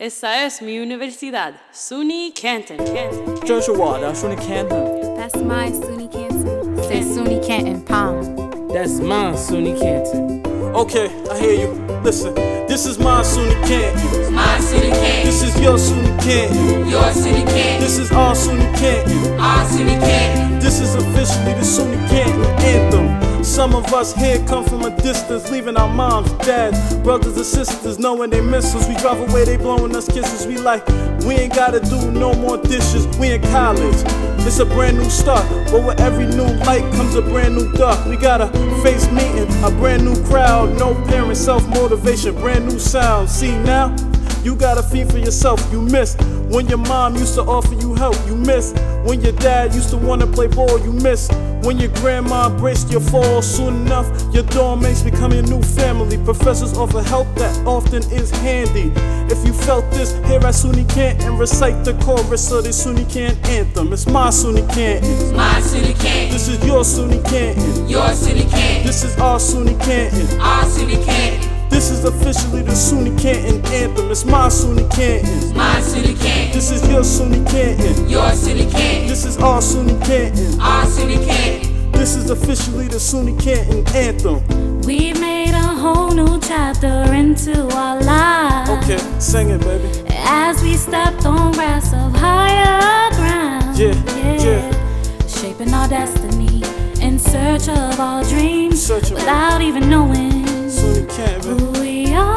Esa es mi universidad, SUNY Canton. Canton. 这是我的 SUNY Canton. That's my SUNY Canton. Say SUNY Canton, pound. That's my SUNY Canton. Okay, I hear you. Listen, this is my SUNY Canton. My SUNY Canton. This is your SUNY Canton. Your SUNY Canton. This is our SUNY Canton. Our SUNY Canton. This is officially the SUNY Canton anthem. Some of us here come from a distance, leaving our moms, dads, brothers and sisters, knowing they miss us. We drive away, they blowing us kisses. We like, we ain't gotta do no more dishes. We in college. It's a brand new start, but with every new light comes a brand new dark. We got a face meeting, a brand new crowd, no parents, self motivation, brand new sound. See now, you gotta feed for yourself. You miss when your mom used to offer you help. You miss when your dad used to wanna play ball. You miss when your grandma braced your fall. Soon enough, your dorm mates become your new family. Professors offer help that often is handy. If you felt this here at SUNY Canton, recite the chorus of the SUNY Canton anthem. It's my SUNY Canton. My SUNY Canton. This is your SUNY Canton. Your SUNY Canton. This is our SUNY Canton. Our SUNY Canton. This is officially the SUNY Canton anthem. It's my SUNY Canton. My SUNY Canton. This is your SUNY Canton. Your SUNY Canton. This is our SUNY Canton. Our SUNY Canton. This is officially the SUNY Canton anthem. We made a whole new chapter into our lives. Okay, sing it, baby. As we stepped on grass of higher ground. Yeah, yeah. Shaping our destiny in search of our dreams. Search without even knowing Who we are.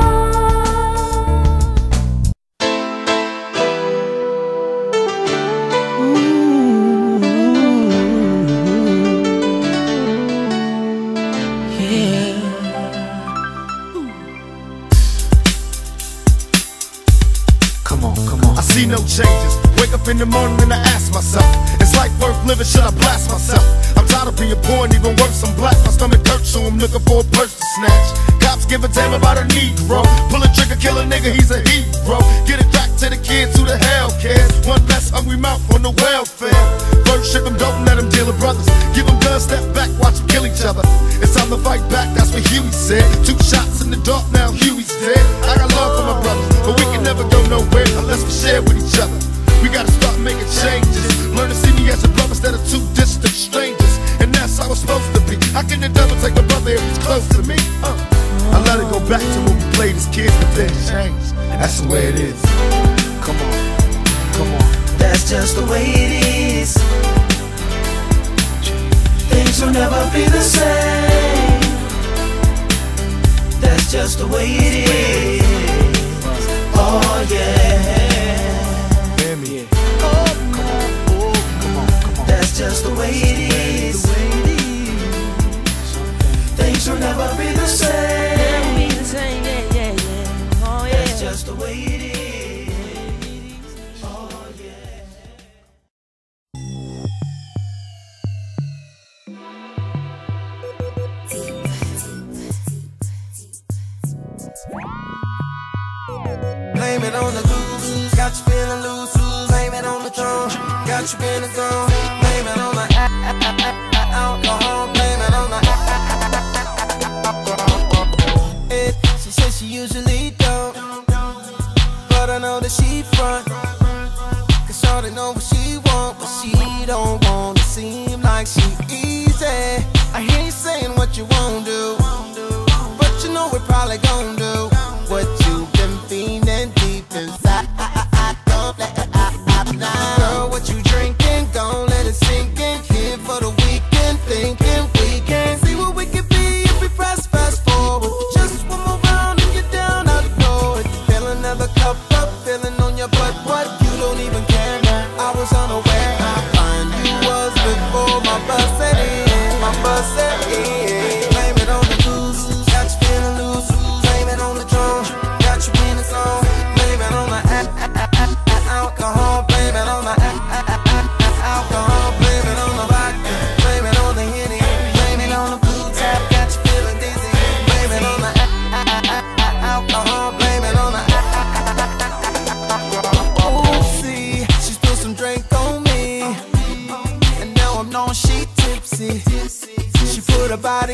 Come on, come on. I see no changes. Wake up in the morning and I ask myself, life worth living? Should I blast myself? I'm tired of being poor and even worse, I'm black. My stomach hurts, so I'm looking for a purse to snatch. Cops give a damn about a Negro. Pull a trigger, kill a nigga, he's a hero. Get it back to the kids who the hell cares. One less hungry mouth on the welfare. First ship them, don't let them deal with brothers. Give them guns, step back, watch them kill each other. Back to when we played as kids, but then it changed. That's the way it is. Come on, come on. That's just the way it is. Things will never be the same. That's just the way it is. Oh yeah. Got you gone. Blame it on the alcohol. Blame on the She says she usually don't. But I know that she front. Cause Shawty know what she want. But she don't want to seem like she easy. I hear you saying what you won't do. But you know we're probably gon' do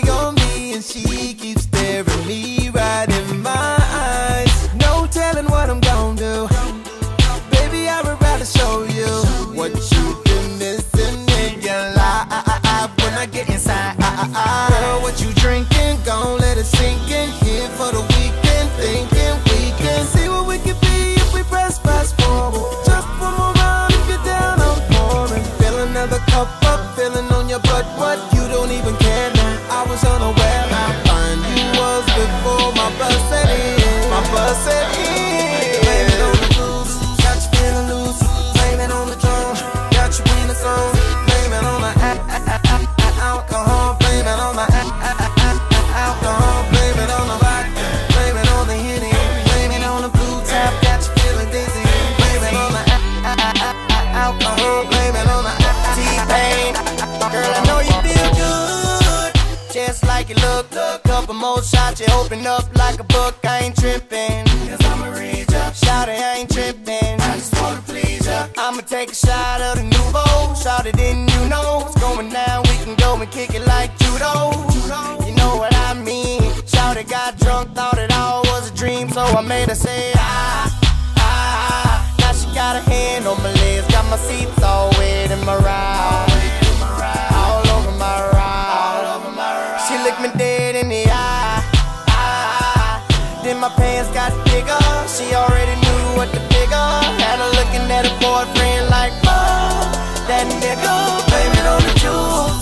on me and she keeps staring me you open up like a book, I ain't tripping. Cause I'ma read ya. Shout it, I ain't tripping. I just wanna please ya. I'ma take a shot of the Nuvo. Shout it, didn't you know? It's going down, we can go and kick it like judo. You know what I mean? Shout it, got drunk, thought it all was a dream, so I made her say, ah, ah, ah. Now she got a hand on my legs, got my seats all wet in my ride. Then my pants got bigger. She already knew what the figure. Had her looking at her boyfriend like, oh, that nigga. Blame it on the juice.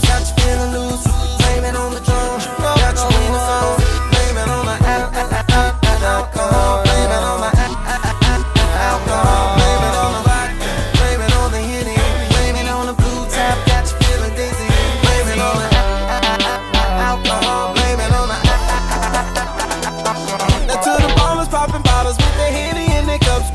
Popping bottles with the henny in their cups,